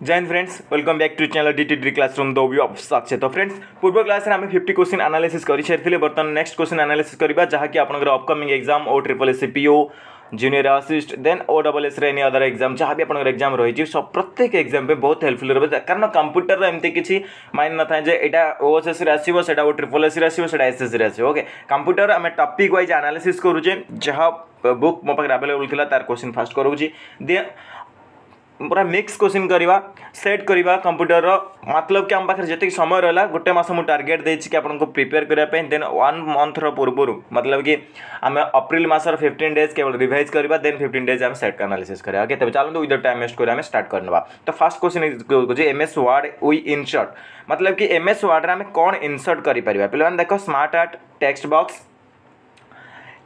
जय Hind friends welcome back to channel D T classroom the view of success तो friends पूर्व class में आम फिफ्टी क्वेश्चन एनालिसिस कर सारी बर्तमान नेक्स्ट क्वेश्चन एनालिसिस करवा जहाँकि आपंकर upcoming exam O triple S P O junior assist then O double S any other exam जहाँ भी आपंकर एग्ज़ाम रही सब प्रत्येक एग्ज़ाम पे बहुत हेल्पफुल रहा कारण कंप्यूटर एमती किसी माइन न था यहाँ ओ एस एस आसो से ओ ट्रिपल एस आसो से एस एस आसो ओके कंप्यूटर आम टपिक वाइज एनालिसिस करुचे जहाँ बुक मो पाखे आवेलेबल था तार क्वेश्चन दे पूरा मिक्स क्वेश्चन करवा सेट करवा कंप्यूटर मतलब कि आम पाखे जी समय रहा गोटे मस मुझे टार्गेट कि आपको प्रिपेयर करने देन वन मंथ पूर्व मतलब कि आम अप्रिल मसर फिफ्टन डेज़ केवल रिभाइज करवा देन फिफ्टन डेज़ आम सेट एनालिसिस करा ओके, तब चलते विद टाइम वेस्ट कर स्टार्ट करना तो first question M S word we insert मतलब कि एम एस वार्ड में कौन इनसर्ट कर पे देख smart art text box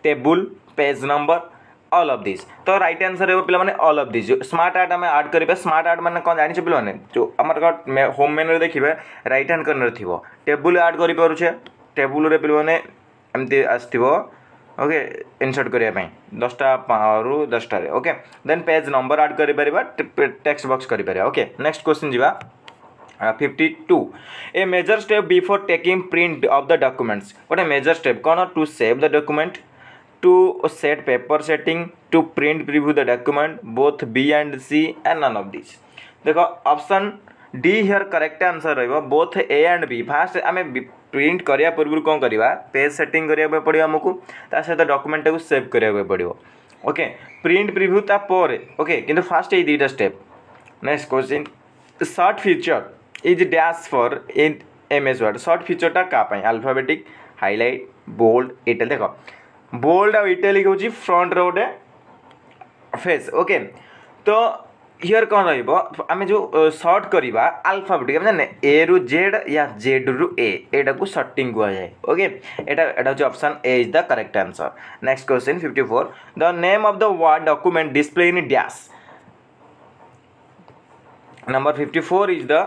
table page number all of this तो रईट आंसर है पे all of this smart art आम आड करेंगे स्मार्ट आर्ट मैंने कौन जानी पे जो आम होम मेन्यू देखिए रईट हैंड कर्नर थी टेबुल आड करें टेबुल पे एमती आसो ओके इनसर्ट करने दसटा रु दसटा okay then page number add कर टेक्स्ट बक्स करें okay next question ji fifty two a major step before taking print of the documents गोटे मेजर स्टेप कौन? To save the document to set paper setting to print preview the document, both b and c and none of these. देखो option D here correct answer रही both A and B first आम print करने पूर्व कौन करवा page setting करा पड़ो आमको ता सहित डॉक्यूमेंट को सेव करा पड़ो ओके प्रिंट प्रिव्यू तापर ओके किंतु फास्ट ये दुटा step next question sort feature is dash for in M S word sort फीचरटा क्या आल्फाबेटिक हाइलाइट बोल्ड इटा देख बोल्ड आ इटालिक हूँ फ्रंट रोटे फेस ओके तो हिअर कौन रमें जो सर्ट करवा आलफाबेटिक जाने ए रु जेड या जेड रु एटा को sorting कहुए okay option A is the correct answer next question fifty four the name of the word document display in dash number fifty four is the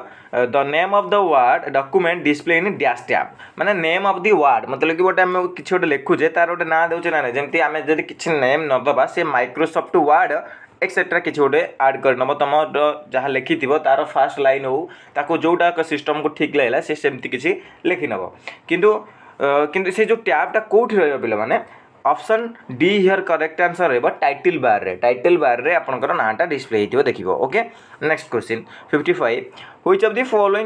the name of the word document display in dash tab माने name of the word मतलब कि गोटे आम किसी गोटे लिखुचे तार गोटे ना देचे ना जमी आम जब किसी नेम नदबा से माइक्रोसफ्ट वार्ड एक्सेट्रा किसी गोटे आड कर नब तुम जहाँ लिखि तार फास्ट लाइन हो जोटा सिस्टम को ठीक लगे से सेमती किसी लिखि नब किंतु किंतु से जो टैबटा कौटी रहा पे option D here correct answer रहा टाइटल बार रे टाइटल बार रे आपंकर नाटा डिस्प्ले हो देखिए okay next question fifty five which of the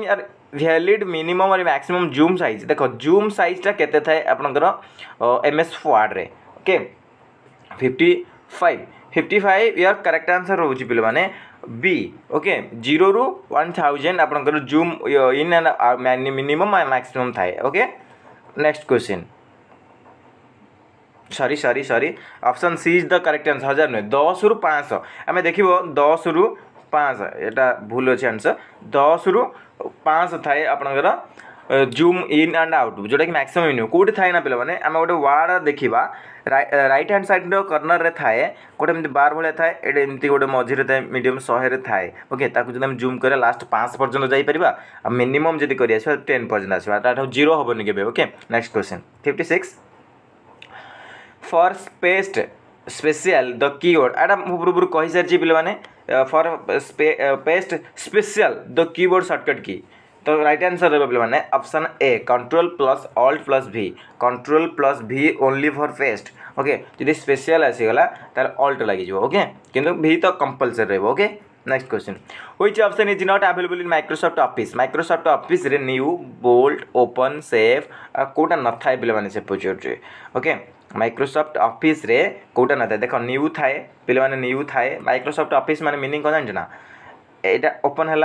are valid minimum और मैक्सिमम जूम साइज़ देख जूम साइजटा के थाए एम एस वार्ड रे okay fifty five fifty five यार करेक्ट आंसर रोचे पे मैंने बी ओके ज़ीरो रु वन थाउज़ेंड आपंकर zoom in and minimum okay next question sorry sorry sorry option C is the correct answer हज़ार नुहे दस रु पाँच आम देख दस रु पाँच यहाँ भूल अच्छे आंसर दस रु पाँच थाए आपंकर जूम इन एंड आउट जोटा कि मैक्सिमम इन कौटी थाए ना पे आम गोटे वार्ड देखा रईट हैंड सैड कर्णर में थाए गोटे बार भाया थाए ये गोटे मझे थाए मीडियम शहे थाए ओके जो जूम कर लास्ट पाँच पर्यटन जापर मिनिमम जब कर टेन पर्यटन आसो ज़ीरो हेनी के for paste special the keyword एटा पूर्व कही सारी पे for paste special the keyword shortcut की तो रईट आंसर रहा पे option A control plus alt plus V control plus V only for paste okay जब स्पेशल आसीगला तार अल्ट लगे ओके भि तो कंपलसरी रहा okay next question which option is not available in Microsoft office Microsoft office new bold open save Kota न थाए पे से पचारे ओके माइक्रोसॉफ्ट ऑफ़िस रे कोटा न थाए देख न्यू थाए पे न्यू थाए माइक्रोसॉफ्ट ऑफ़िस माने मीनिंग कौन जान ना यहाँ ओपन है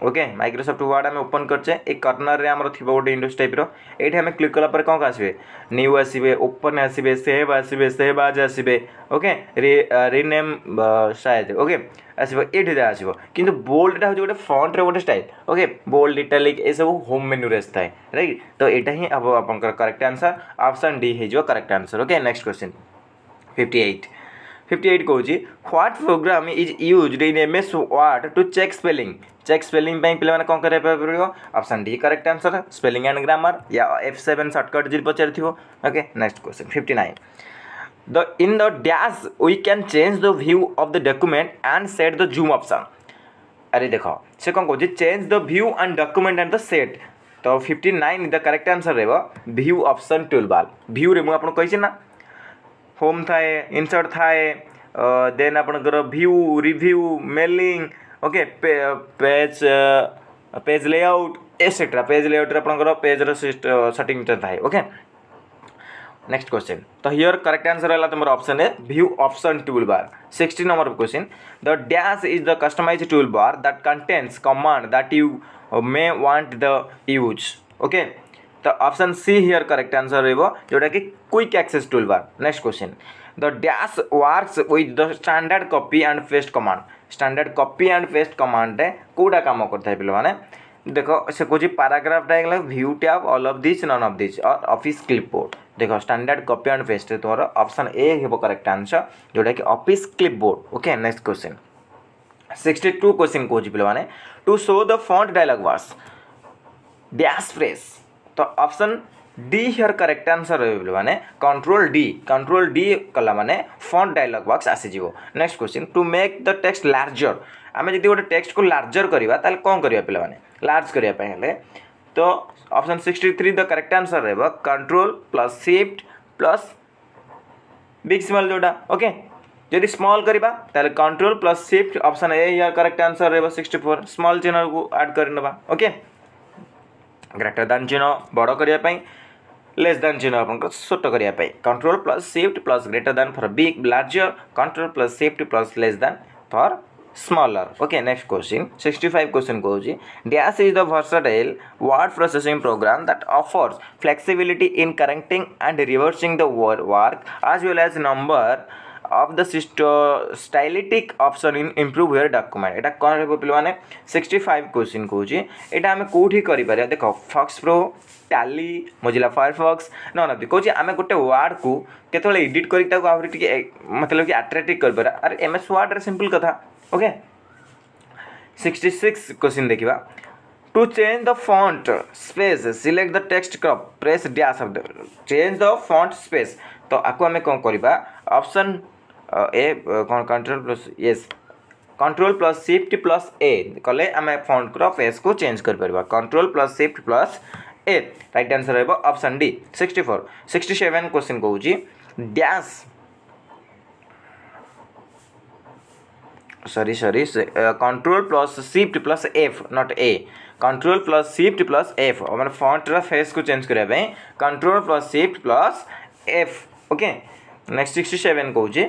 ओके माइक्रोसॉफ्ट वर्ड आम ओपन करचे। ए कर्णर में आम थी गोटे इंडोज टाइप रही आम क्लिक कलापर कौन आसवे न्यू आसवे ओपन आसवे सेव आसवे सेव आज आसवे ओके रिनेम शायद। ओके आसो ये आसो कि बोल्डटा हूँ गोटे फ्रंट्रे गोटे स्टाइल ओके बोल्ड इटालिक ये सब होम मेन्यू थाए रईट तो यहाँ ही हम आप करेक्ट आंसर ऑप्शन डी हो correct answer okay next question fifty eight fifty eight कौन what program is use in M S Word to check spelling check spelling पे कौन करें पड़ो option D correct answer spelling and grammar या F seven shortcut जी पचार थो okay next question fifty nine the in the dash we can change the view of the document and set the zoom option ଆରେ ଦେଖ ସେ କ'ଣ କହୁଛି change the view and document and the set ତ fifty nine the correct answer ରହିବ view option tool bar ଭ୍ୟୁରେ ମୁଁ ଆପଣଙ୍କୁ home थाए इन्सर्ट થાય देन आप व्यू रिव्यू मेलिंग ओके पे, page page layout etcetera page layout આપણે કરો પેજ સેટિંગ नेक्स्ट क्वेश्चन तो हियर करेक्ट आंसर है तुम option A view option toolbar sixty number question the dash is the customise toolbar that contains command that you may want the use okay तो option C here correct answer रोटा कि quick access toolbar next question the dash works with the standard copy and paste command standard copy and paste command कौटा कम करता है पे देख से कौन पाराग्राफटा है view tab all of this none of this और ऑफ़िस क्लिपबोर्ड देख स्टैंडर्ड कॉपी एंड पेस्ट तुम ऑप्शन ए हे करेक्ट आंसर जोटा कि office clipboard okay next question sixty two question कौन पे to show the font dialogue verse dash press तो option D here correct answer रही मैंने कंट्रोल डी कंट्रोल डी कला माने font dialogue box आसीज next question to make the text larger आम जी गोटे टेक्स्ट को लार्जर करवा कौन करवा पे लार्ज करने तो option sixty three the correct answer रहा control plus shift plus big small जोटा ओके जदि स्मल करवा control plus shift option A यार करेक्ट आंसर रहा सिक्सटी फोर स्मल चिन्ह को आड करने ओके ग्रेटर दैन चिन्ह बड़ करने लेस दैन चिन्ह आप छोट करने control plus shift plus greater than for big larger control plus shift plus less than for smaller okay next question sixty five question कौन dash is the versatile word processing program that offers flexibility in correcting and reversing the work as well as number of the stylistic option in improve your document ଏଇଟା କ'ଣ ରହିବ ପିଲାମାନେ sixty five question କହୁଛି ଏଇଟା ଆମେ କେଉଁଠି କରିପାରିବା ଦେଖ ଫକ୍ସ ପ୍ରୋ ଟାଲି ମୋଜିଲା ଫାୟାରଫକ୍ସ ନ ନଦୀ କହୁଛି ଆମେ ଗୋଟେ ୱାର୍ଡ଼କୁ କେତେବେଳେ ଏଡ଼ିଟ୍ କରିକି ତାକୁ ଆହୁରି ଟିକେ ମତଲବ କି ଆଟ୍ରାକ୍ଟିଭ୍ କରିପାରିବା ଆରେ ଏମ୍ ଏସ୍ ୱାର୍ଡ଼ରେ ସିମ୍ପଲ୍ କଥା ଓକେ ସିକ୍ସଟି ସିକ୍ସ କୋଶ୍ଚିନ୍ ଦେଖିବା to change the font space select the text crop press dash of the change the font space तो आपको हमें कौन करवा option A control plus S control plus shift plus A कले आम font face को change कर control plus shift plus A right answer रहा option D sixty four sixty seven question कौन dash sorry sorry control plus plus plus F f ए control plus shift plus F मैंने फंटर face को change करने control plus shift plus F okay next sixty seven कौन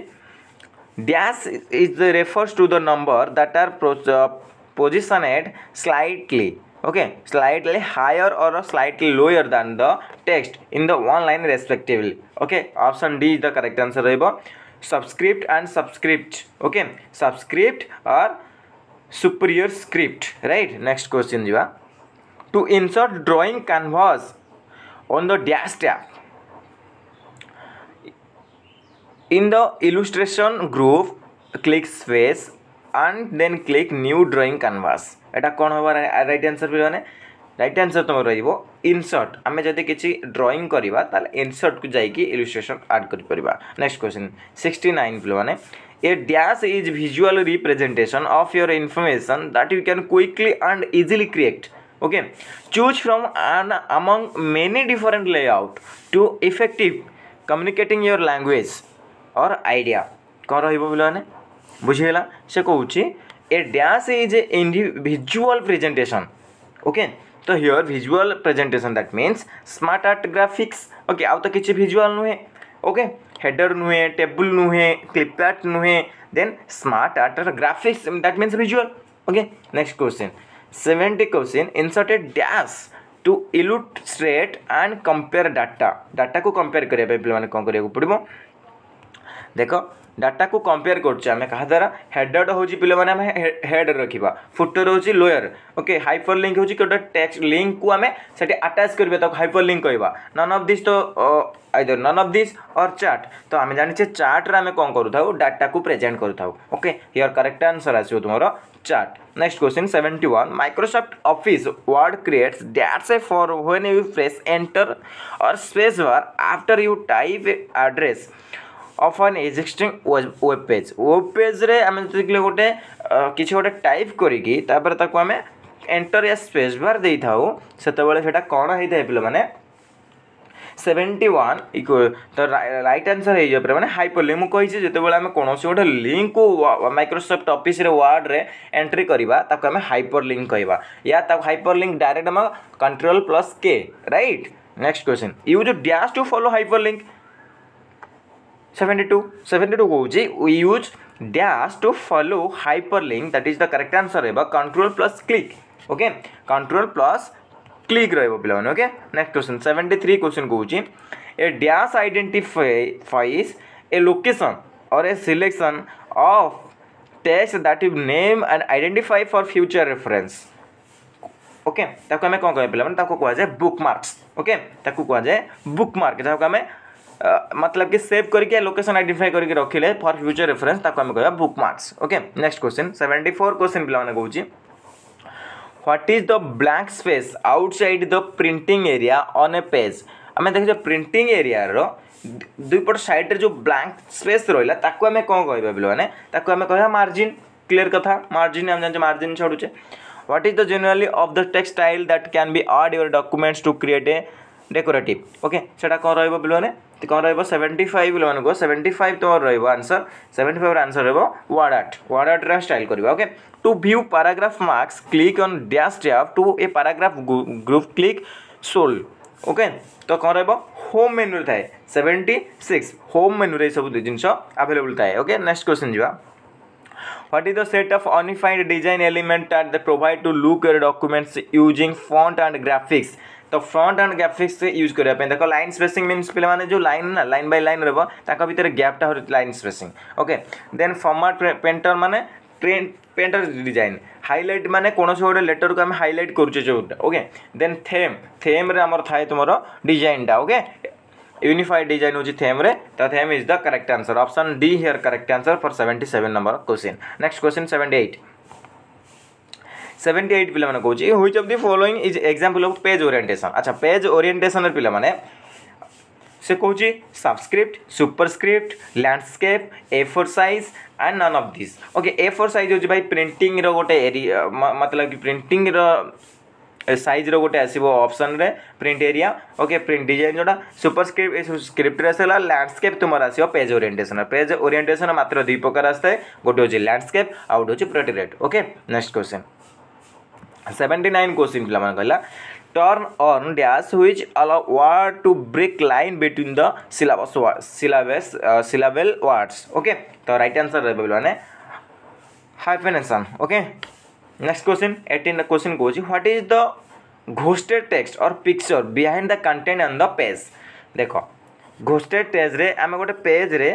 Dash is the refers to the number that are uh, positioned slightly. Okay slightly higher or slightly lower than the text in the one line respectively. Okay option d is the correct answer subscript and subscript. Okay subscript or superior script. Right next question jiva. To insert drawing canvas on the dash tab in the illustration group click space and then click new drawing canvas এটা কোন হবার right answer পিলানে right answer তোমার রহব insert আমি যদি কিছু drawing করা তাহলে ইনসর্ট যাই ইলুস্ট্রেসন আড করে next question sixty nine পিলানে a dash is visual representation of your information that you can quickly and easily create okay choose from an among many different layout to effective communicating your language or idea କ'ଣ ରହିବ ପିଲାମାନେ ବୁଝିହେଲା ସେ କହୁଛି a dash is a individual presentation okay तो here visual presentation that means smart art graphics okay आउ तो किसी विजुअल नुहे ओके हेडर नुहे टेबुल नुहे क्लिपआर्ट नुहे then smart art graphics that means visual okay next question seventy question insert a dash to illustrate and compare data data को compare करने पे कौन करा पड़ो देख डाटा को कंपेयर करें क्या द्वारा हेडर हूँ पे आम हेड रखा फुटर हूँ लोयर ओके हाइपर लिंक हूँ गोटे टेक्स लिंक को आम से आटाच कर हाइपर लिंक कह नन अफ दिस तो either none of this or chart तो आम जाने चार्ट्रे आम कौन करूँ डाटा को प्रेजेंट करूँ ओके हियर करेक्ट आंसर आसो chart next question seventy one Microsoft Office Word creates that's a for when you press enter or space bar after you type address of ଆନ୍ ଏକ୍ଜିଷ୍ଟିଂ ୱେବ୍ ପେଜ୍ ୱେବ୍ ପେଜ୍ରେ ଆମେ ଯେତେବେଳେ ଗୋଟେ କିଛି ଗୋଟେ type କରିକି ତାପରେ ତାକୁ ଆମେ ଏଣ୍ଟର ୟା ସ୍ପେସ୍ ବାର୍ ଦେଇଥାଉ ସେତେବେଳେ ସେଇଟା କ'ଣ ହେଇଥାଏ ପିଲାମାନେ ସେଭେଣ୍ଟି ୱାନ୍ ଇକ୍ୱାଲ୍ ତ ରାଇଟ୍ ଆନ୍ସର୍ ହେଇଯିବ ପୁରା ମାନେ ହାଇପର ଲିଙ୍କ୍ ମୁଁ କହିଛି ଯେତେବେଳେ ଆମେ କୌଣସି ଗୋଟେ ଲିଙ୍କ୍କୁ ମାଇକ୍ରୋସଫ୍ଟ ଅଫିସରେ ୱାର୍ଡ଼ରେ ଏଣ୍ଟ୍ରି କରିବା ତାକୁ ଆମେ ହାଇପର ଲିଙ୍କ୍ କହିବା ୟା ତାକୁ ହାଇପର ଲିଙ୍କ୍ ଡାଇରେକ୍ଟ ଆମ control plus K right next question use dash to follow hyper seventy two seventy two कौन use dash to follow hyperlink that is the correct answer हो control plus click okay control plus click रोने okay next question seventy three question कौन a dash identifies a location or a selection of text that you name and identify for future reference okay कौन कह पे कहुए bookmarks okay ताको कहुए book mark जहाँ आम मतलब कि सेव करके लोकेशन आइडेंटिफाई करके रखिले फर फ्यूचर रेफरेन्स ताको आम bookmarks okay next question seventy four question पे कौन what is the blank space outside the printing area on a page आम देखो प्रिंटिंग एरिया दुईपट सैड्रे जो ब्लांक स्पेस रहा आम कौन कह पे आम कह मार्जिन क्लीयर कथा? मार्जिन आम जानते मार्जिन छाड़े what is the generally of the textile that can be add your documents to create a decorative okay সেটা কম রহব পিলানে কম রহব সেভেন্টি ফাইভ পিলামানক সেভেন্টি ফাইভ তোমার রহব আনসর সেভেন্টি ফাইভর আনসর রহব ওয়ার্ড আর্ট ওয়ার্ড আর্টরে স্টাইল করা okay to view paragraph marks click on dash tab to a paragraph group click soul okay তো কম রহব হোম মেনুরে থাকে সেভেন্টি সিক্স হোম মেনুরে এইসব জিনিস আভেলেবল থাকে ওকে নেক্সট কোশ্চিন যা What is the set of unified design element that they provide to look at documents using font and graphics? तो फ्रंट एंड ग्राफिक्स से यूज़ करने देख लाइन स्पेसिंग मीनस पे जो लाइन ना लाइन बाय लाइन रहा भितर गैपटा हो line spacing okay then format painter माने पेंटर डिज़ाइन हाइलाइट माने कौन गोटे लेटर को आम हाइलाइट करुचे जो ओके देन थेम थेम रे आमर थाए तुम डिजाइनटा ओके यूनिफाइड डिज़ाइन हूँ थेम रे तो theme is the correct answer option D here correct answer for 77 number question next question 78 78 पिला माने कहूँ which of the following is example of page orientation अच्छा पेज ओरिएंटेशन पिला माने से कौन subscript superscript landscape A four size and none of this okay A four size हूँ भाई प्रिंटिंग रोटे एरिया मतलब कि प्रिंटिंग साइज़ रो गोटे आसो ऑप्शन रे print area okay print design जोटा सुपर स्क्रिप्ट स्क्रिप्ट आसला लैंडस्केप तुम आसो पेज ओरिएंटेशन पेज ओरिएंटेशन मात्र दुई प्रकार आए गोटे हूँ लैंडस्केप आउ गोटे हूँ protect okay next question seventy nine question पे कहला turn on dash which allow word to break line between the syllabus words syllabus uh, syllable words okay तो right answer रहबे माने hyphenation okay next question 18 question goes what is the ghosted text or picture behind the content on the page देखो ghosted text रे आमे गोटे page रे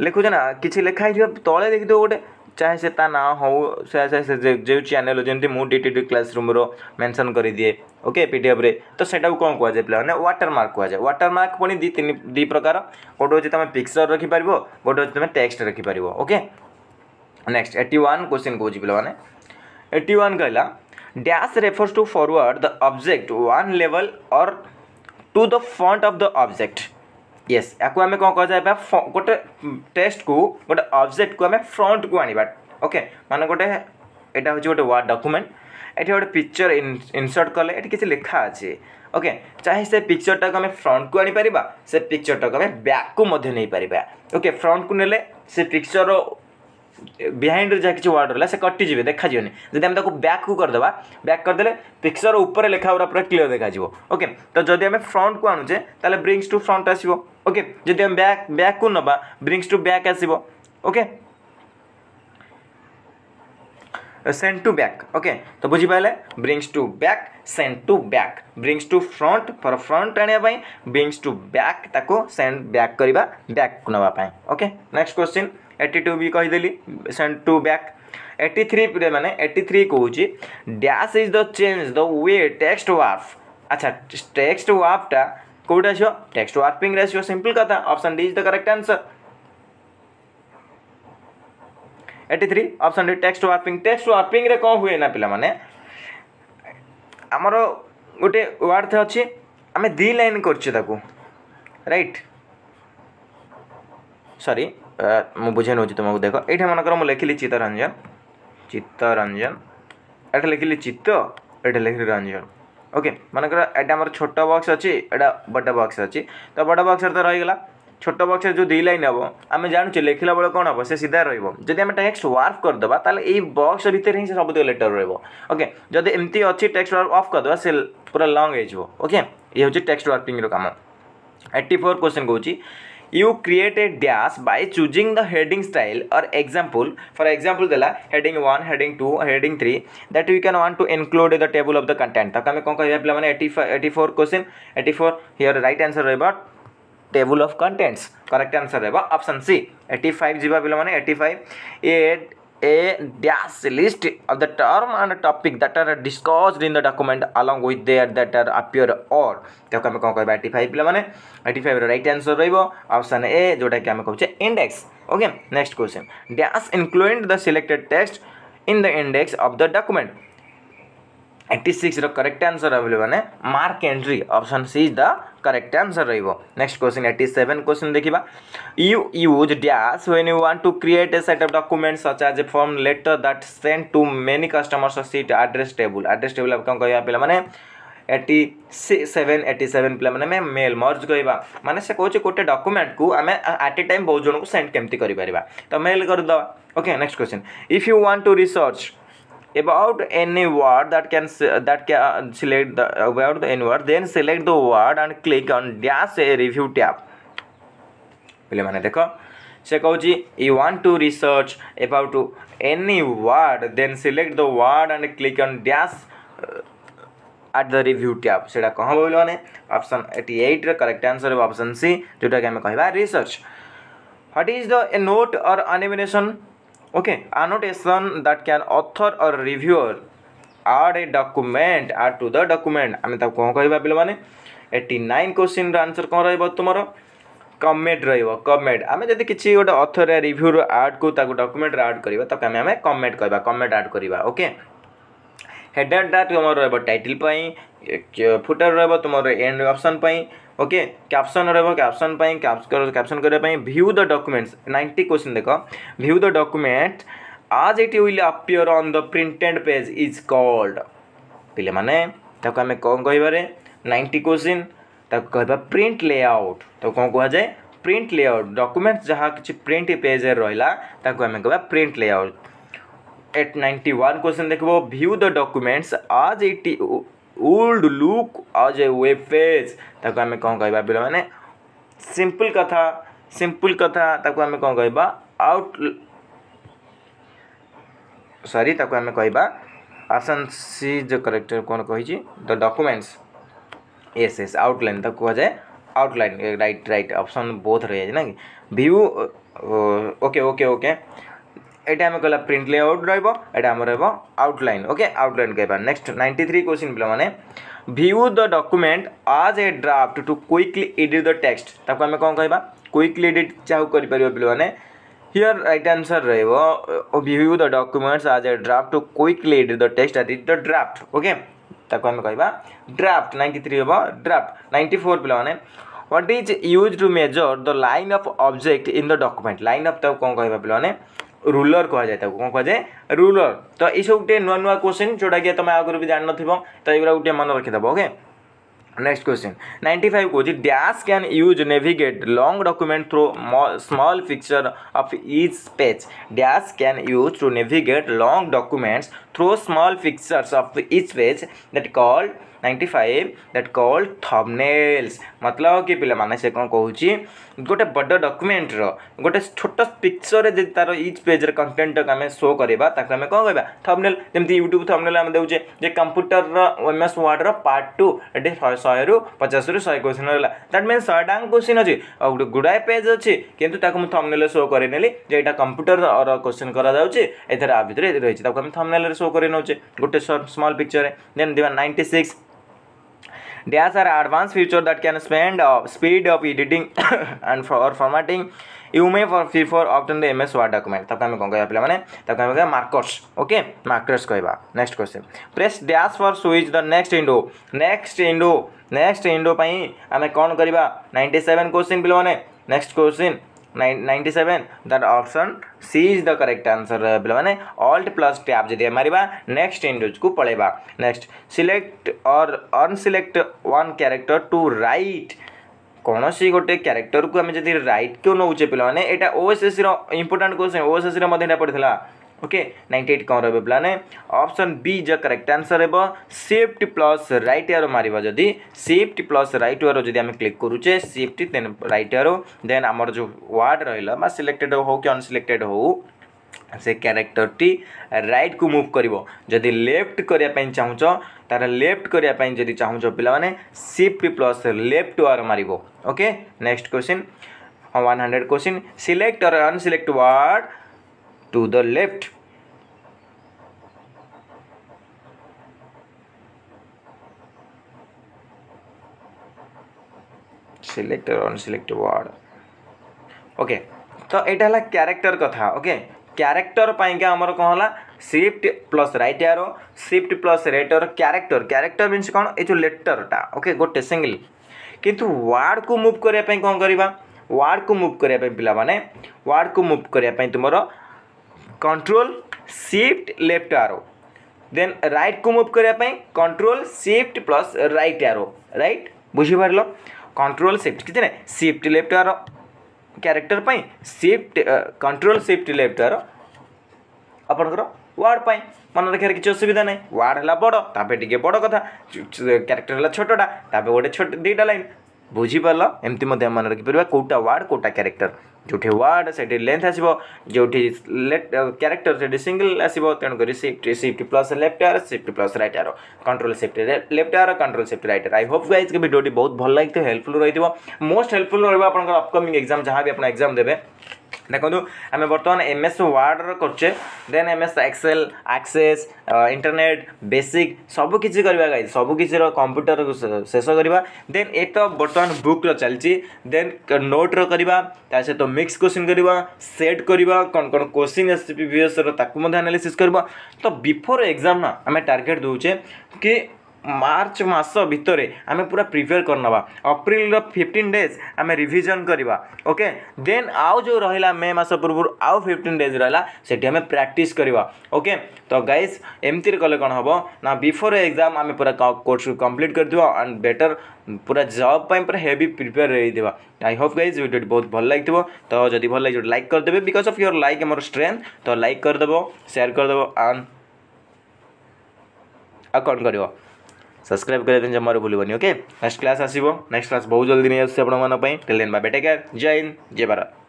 लिखुछ ना किछि लिखा हिथिबा तळे देखि दो गोटे चाहे से ता ना हो जो चैनल जमी मुझे डी टी क्लासरूम मेनसन कर दिए ओके पी डी एफ़ रे तो सेटा कौन कहुए पे वाटर मार्क कहुए वाटर मार्क पुणी दी तीन दी प्रकार गोटे हूँ तुम पिक्चर रखिपार गोटे हूँ तुम text रखिपार okay next eighty one question कौन पे एट्टी वन कहला dash refers to forward the object one level or to the front of the object yes या कौन कह गोटे टेस्ट को, गोटे ऑब्जेक्ट को आम फ्रंट को आने ओके मान गोटे यहाँ हूँ गोटे वार्ड डॉक्यूमेंट ये गोटे पिक्चर इनसर्ट कले किसी लिखा अच्छे ओके चाहे से पिक्चरटा को आम फ्रंट को आनीपर से पिक्चरटा को आम बैक को बिहाइंड जहाँ किसी वार्ड रहा से कटिजे देखा जब आम बैक को करदे बैक करदे पिक्चर उपर लेखा गुरा पूरा क्लीयर देखा ओके तो जब आम फ्रंट को आणुचे ब्रिंग्स टू फ्रंट आसो ओके जदि बैक बैक को नवा ब्रिंग्स टू बैक आसो okay send to back okay तो बुझीपारे brings to back send to back brings to front for front आने brings to back send back करवा बैक नापी okay next question eighty two भी कहीदेली to back eighty three मैंने eighty three कौन dash is the change the way text wrap अच्छा text वार्फटा कौट आसो टेक्स्ट वार्पिंग आसो सिंपल कथा option D is the correct answer eighty three option D text warping text warping रे कौन हुए ना माने आमर गोटे वार्ड अच्छे आम दी लाइन कर राइट ମୁଁ ବୁଝେଇ ନେଉଛି ତୁମକୁ ଦେଖ ଏଇଠି ମନେକର ମୁଁ ଲେଖିଲି ଚିତ୍ତରଞ୍ଜନ ଚିତ୍ତରଞ୍ଜନ ଏଠି ଲେଖିଲି ଚିତ୍ତ ଏଠି ଲେଖିଲି ରଞ୍ଜନ ଓକେ ମନେକର ଏଇଟା ଆମର ଛୋଟ ବକ୍ସ ଅଛି ଏଇଟା ବଡ଼ ବକ୍ସ ଅଛି ତ ବଡ଼ ବକ୍ସରେ ତ ରହିଗଲା ଛୋଟ ବକ୍ସରେ ଯେଉଁ ଦୁଇ ଲାଇନ୍ ହେବ ଆମେ ଜାଣୁଛେ ଲେଖିଲା ବେଳେ କ'ଣ ହେବ ସେ ସିଧା ରହିବ ଯଦି ଆମେ ଟେକ୍ସଟ ୱାର୍କ କରିଦେବା ତାହେଲେ ଏଇ ବକ୍ସ ଭିତରେ ହିଁ ସେ ସବୁତକ ଲେଟର୍ ରହିବ ଓକେ ଯଦି ଏମିତି ଅଛି ଟେକ୍ସଟ ୱାର୍କ ଅଫ୍ କରିଦେବା ସେ ପୁରା ଲଙ୍ଗ୍ ହେଇଯିବ ଓକେ ଇଏ ହେଉଛି ଟେକ୍ସଟ ୱାର୍କିଂର କାମ ଏଇଟି ଫୋର୍ କ୍ୱେଶ୍ଚନ୍ କହୁଛି you create a dash by choosing the heading style or example. For example देला heading 1 heading 2 heading 3 that we can want to include the table of the content. तक हमें कौन कहिबा पिला माने 84 question 84 here right answer रहबा table of contents. Correct answer रहबा option C. 85 जिबा पिला माने 85 ए a dash list of the term and topic that are discussed in the document along with their that are appear or ତାକୁ ଆମେ କ'ଣ କହିବା 85 ପିଲାମାନେ 85 ର ରାଇଟ୍ ଆନ୍ସର୍ ରହିବ ଅପସନ୍ ଏ ଯେଉଁଟାକି ଆମେ କହୁଛେ index okay next question dash include the selected text in the index of the document eighty six correct answer रहा मैंने mark entry option C is the correct answer रहा next question eighty seven question देखा you use dash when you want to create a set of document such as a form letter that send to many customers sheet address table address table आप कौन कह पे eighty seven eighty seven पे मैं mail merge कह मैंने से कहे गोटे डकुमेंट को आम आट ए टाइम बहुत जन को सेंड केमती कर तो मेल करदे okay next question if you want to research about any word that can that can select about the any word then select the word and click on dash a review tab. बोले मैंने देख, से Cauchy you want to research about any word then select the word and click on dash at the review tab से कौन बोल मैंने option eighty eight correct answer option C जोटा कि आम कह research what is the a note or animation okay annotation that can author or reviewer add a document add to the document ଆମେ ତାକୁ କ'ଣ କହିବା ପିଲାମାନେ ଏଇଟି ନାଇନ୍ କ୍ୱେଶ୍ଚିନ୍ର ଆନ୍ସର୍ କ'ଣ ରହିବ ତୁମର କମେଣ୍ଟ ରହିବ କମେଣ୍ଟ ଆମେ ଯଦି କିଛି ଗୋଟେ ଅଥର ରିଭ୍ୟୁର ଆଡ଼୍କୁ ତାକୁ ଡକ୍ୟୁମେଣ୍ଟରେ ଆଡ଼୍ କରିବା ତାକୁ ଆମେ ଆମେ କମେଣ୍ଟ କହିବା କମେଣ୍ଟ ଆଡ଼୍ କରିବା ଓକେ ହେଡର୍ଟା ତୁମର ରହିବ ଟାଇଟଲ୍ ପାଇଁ ଫୁଟର୍ ରହିବ ତୁମର ଏଣ୍ଡ ଅପସନ୍ ପାଇଁ ଓକେ କ୍ୟାପସନ୍ ରହିବ କ୍ୟାପସନ୍ ପାଇଁ କ୍ୟାପସନ୍ କରିବା ପାଇଁ view the documents ninety question ଦେଖ view the document as it will appear on the printed page is called ପିଲାମାନେ ତାକୁ ଆମେ କ'ଣ କହିବାରେ ନାଇଣ୍ଟି କ୍ୱେଶ୍ଚିନ୍ ତାକୁ କହିବା ପ୍ରିଣ୍ଟ ଲେଆଉଟ୍ ତାକୁ କ'ଣ କୁହାଯାଏ ପ୍ରିଣ୍ଟ ଲେଆଉଟ୍ ଡକ୍ୟୁମେଣ୍ଟ ଯାହା କିଛି ପ୍ରିଣ୍ଟ ପେଜ୍ରେ ରହିଲା ତାକୁ ଆମେ କହିବା print layout at ninety one question देखो view the documents as it would look as a web page ताको आम कौन कह पे सिंपल कथा सिंपल कथा ताको आम कौन कह आउट सरी ताको आम कह आसन सी जो करेक्टर कौन कही the documents as as outline ताको जाए outline right right option both रही है ना कि भ्यू ओके ओके ओके यहाँ आम कहला प्रिंट लेआउट रहा रउटलाइन ओके आउटल कह नेक्स्ट नाइंटी थ्री क्वेश्चन पे मैंने view the document as a draft to quickly edit the text ताको आम कौन कह क्विकली एडिट चाहू कर पे मैंने हिअर रईट आनसर रू the documents as a draft to quickly edit the text edit the draft okay आम कह ड्राफ्ट नाइंटी थ्री हम ड्राफ्ट नाइंटी फोर पे मैंने what is use to measure the line of object in the document line of तक कौन कह पे ruler কুহযায়ে তাকে কম কুহযায়ে রুলর তো এইসব গোটে নূয়া নূয়া কোশ্চিন যেটাকি তুমি আগুন বি জাণিনথিব তো এইগুলা গোটিয়ে মনে রখিদেব okay next question 95 Cozi dash can use navigate long document through small picture of each page dash can use to navigate long documents through small pictures of each page that called 95 that called thumbnails मतलब कि पिला माने से कोन कहूची गोटे बड़ document रो गोटे छोट picture रे तार इच पेज रे कंटेंट को हमें शो करबा ताके हमें कोन कहबा थंबनेल जेमति यूट्यूब हम देउचे जे कंप्यूटर रो एमएस वर्ड रो पार्ट 2 एटे 100 रु 50 रु 100 क्वेश्चन होला दैट 100 डांग क्वेश्चन अछि आ गोटे गुडाय पेज अछि किंतु ताको हम थंबनेल शो करे नेली जे एटा कंप्यूटर रो क्वेश्चन करा एथरा आ भितरे रहिछि ताको हम thumbnail These are advanced features that can spend uh, speed of editing and for or formatting. You may for prefer often the MS Word document. ତାକୁ ଆମେ କ'ଣ କହିବା ପିଲାମାନେ ତାକୁ ଆମେ କହିବା ମାର୍କର୍ସ ଓକେ ମାର୍କର୍ସ କହିବା next question press dash for switch the next window next window next window ପାଇଁ ଆମେ କ'ଣ କରିବା ନାଇଣ୍ଟି ସେଭେନ୍ କ୍ୱେଶ୍ଚିନ୍ ପିଲାମାନେ next question ninety seven that option C is the correct answer पे अल्ट प्लस टैब जब मार next windows को पलैबा next select or unselect one character to right कौन सी गोटे क्यारेक्टर को आम जब रईट क्यों नौचे पे यहाँ ओएसएस इंपोर्टां क्वेश्चन ओएसएस पढ़ा ओके? नाइंटी एट कौन रे पे ऑप्शन बी जो करेक्ट आंसर हे सिफ्ट प्लस रईट एरो मार जदि। सिफ्ट प्लस रईट एरो जब क्लिक करुचे, shift then right arrow. Then आमर जो वार्ड रहा सिलेक्टेड हो कि अनसिलेक्टेड हो, से क्यारेक्टरटी रईट को मुव कर जदि लेफ़्ट करने चाहूच, तार लेफ़्ट करने जदि चाहूच पे सिफ्ट प्लस लेफ़्ट वार मार ओके? नेक्स्ट क्वेश्चन हाँ one hundred question. Select or unselect word to the left. Select or unselect word. Okay तो यहाँ है क्यारेक्टर कथा ओके क्यारेक्टर पाइंका आमर कौन है shift plus right arrow shift plus right arrow character character minus कौन ये जो लेटरटा ओके गोटे सिंगल किंतु वार्ड को मुव करने कौन करवा वार्ड को मुव करने पे वार्ड को मुव करने तुम control shift left arrow then right को मुव करने control shift plus right arrow right बुझीपार control shift किसी ना shift left arrow character shift control shift left arrow ଆପଣଙ୍କର ୱାର୍ଡ଼ ପାଇଁ ମନେ ରଖିବାରେ କିଛି ଅସୁବିଧା ନାହିଁ ୱାର୍ଡ଼ ହେଲା ବଡ଼ ତାପରେ ଟିକେ ବଡ଼ କଥା କ୍ୟାରେକ୍ଟର ହେଲା ଛୋଟଟା ତାପରେ ଗୋଟେ ଛୋଟ ଦୁଇଟା ଲାଇନ୍ ବୁଝିପାରିଲ ଏମିତି ମଧ୍ୟ ମନେ ରଖିପାରିବା କେଉଁଟା ୱାର୍ଡ଼ କେଉଁଟା କ୍ୟାରେକ୍ଟର ଯେଉଁଠି ୱାର୍ଡ଼ ସେଠି ଲେନ୍ଥ ଆସିବ ଯେଉଁଠି କ୍ୟାରେକ୍ଟର ସେଠି ସିଙ୍ଗଲ ଆସିବ ତେଣୁକରି shift shift plus left arrow shift plus right arrow control shift left arrow control shift right arrow I hope guys ଭିଡ଼ିଓଟି ବହୁତ ଭଲ ଲାଗିଥିବ ହେଲ୍ପଫୁଲ୍ ରହିଥିବ ମୋଷ୍ଟ ହେଲ୍ପଫୁଲ୍ ରହିବ ଆପଣଙ୍କର ଅପକମିଂ ଏକ୍ଜାମ୍ ଯାହା ବି ଆପଣ ଏକ୍ଜାମ୍ ଦେବେ ଦେଖନ୍ତୁ ଆମେ ବର୍ତ୍ତମାନ ଏମ୍ ଏସ୍ ୱାର୍ଡ଼ର କରୁଛେ then M S Excel Access internet basic ସବୁକିଛି କରିବା ଗାଇ ସବୁକିଛିର କମ୍ପ୍ୟୁଟର ଶେଷ କରିବା ଦେନ୍ ଏ ତ ବର୍ତ୍ତମାନ ବୁକ୍ର ଚାଲିଛି ଦେନ୍ ନୋଟ୍ର କରିବା ତା ସହିତ ମିକ୍ସ କୋଶ୍ଚିନ୍ କରିବା ସେଟ୍ କରିବା କ'ଣ କ'ଣ କୋଶ୍ଚିନ୍ ଆସିଛି ପ୍ରିଭିୟସ୍ର ତାକୁ ମଧ୍ୟ ଆନାଲିସିସ୍ କରିବା ତ ବିଫୋର୍ ଏକ୍ଜାମ୍ ନା ଆମେ ଟାର୍ଗେଟ୍ ଦେଉଛେ କି ମାର୍ଚ୍ଚ ମାସ ଭିତରେ ଆମେ ପୁରା ପ୍ରିପେୟାର କରିନେବା ଅପ୍ରିଲର ଫିଫ୍ଟିନ୍ ଡେଜ୍ ଆମେ ରିଭିଜନ୍ କରିବା ଓକେ ଦେନ୍ ଆଉ ଯେଉଁ ରହିଲା ମେ ମାସ ପୂର୍ବରୁ ଆଉ ଫିଫ୍ଟିନ୍ ଡେଜ୍ ରହିଲା ସେଠି ଆମେ ପ୍ରାକ୍ଟିସ୍ କରିବା ଓକେ ତ ଗାଇସ୍ ଏମିତିରେ କଲେ କ'ଣ ହେବ ନା ବିଫୋର୍ ଏକ୍ଜାମ୍ ଆମେ ପୁରା କୋର୍ସକୁ କମ୍ପ୍ଲିଟ୍ କରିଦେବା ଆଣ୍ଡ ବେଟର୍ ପୁରା ଜବ୍ ପାଇଁ ପୁରା ହେଭି ପ୍ରିପେୟାର ହେଇଥିବା ଆଇ ହୋପ୍ ଗାଇଜ୍ ଭିଡ଼ିଓଟି ବହୁତ ଭଲ ଲାଗିଥିବ ତ ଯଦି ଭଲ ଲାଗିବ ଲାଇକ୍ କରିଦେବେ ବିକଜ୍ ଅଫ୍ ୟୋର୍ ଲାଇକ୍ ଆମର ଷ୍ଟ୍ରେନ୍ଥ ତ ଲାଇକ୍ କରିଦେବ ସେୟାର କରିଦେବ ଆଣ୍ଡ ଆଉ କ'ଣ କରିବ सब्सक्राइब करने जमार भूलनी ओके नेक्स्ट क्लास आसो नेक्स्ट क्लास बहुत जल्दी नहीं आस केयर जय हिंद जय भारत